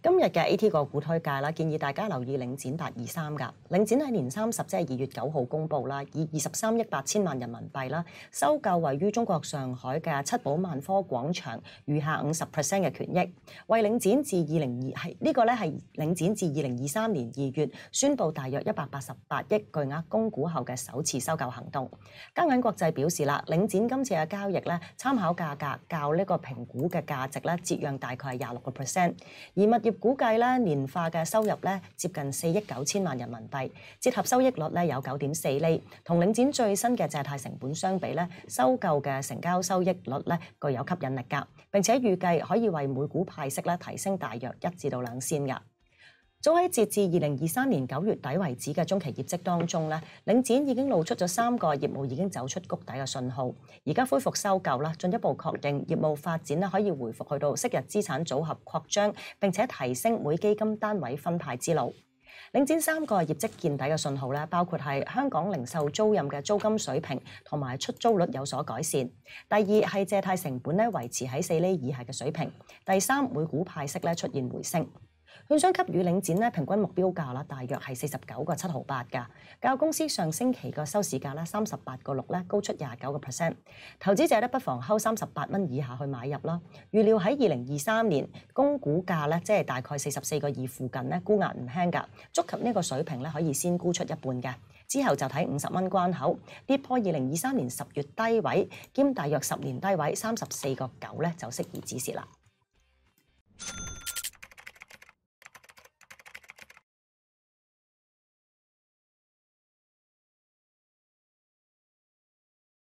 今日嘅 A.T 個股推介啦，建議大家留意領展八二三噶。領展喺年三十即係二月九號公佈啦，以二十三億八千萬人民幣啦，收購位於中國上海嘅七寶萬科廣場餘下五十 percent 嘅權益，為領展自二零二係呢個咧係領展自二零二三年二月宣布大約一百八十八億巨額供股後嘅首次收購行動。交銀國際表示啦，領展今次嘅交易咧，參考價格較呢個評估嘅價值咧，折讓大概係廿六個 percent，而物業估計咧年化嘅收入咧接近四億九千萬人民幣，折合收益率咧有九點四厘，同領展最新嘅借貸成本相比咧，收購嘅成交收益率咧具有吸引力㗎，並且預計可以為每股派息咧提升大約一至到兩仙㗎。早喺截至二零二三年九月底為止嘅中期業績當中咧，領展已經露出咗三個業務已經走出谷底嘅信號，而家恢復收購啦，進一步確認業務發展咧可以回復去到昔日資產組合擴張，並且提升每基金單位分派之路。領展三個業績見底嘅信號咧，包括係香港零售租任嘅租金水平同埋出租率有所改善；第二係借貸成本咧維持喺四厘以下嘅水平；第三每股派息咧出現回升。券商給予領展咧平均目標價啦，大約係四十九個七毫八㗎，較公司上星期個收市價咧三十八個六咧高出廿九個 percent。投資者咧不妨睺三十八蚊以下去買入啦。預料喺二零二三年供股價咧即係大概四十四個二附近咧沽壓唔輕㗎，觸及呢個水平咧可以先沽出一半嘅，之後就睇五十蚊關口跌破二零二三年十月低位兼大約十年低位三十四個九咧就適宜止蝕啦。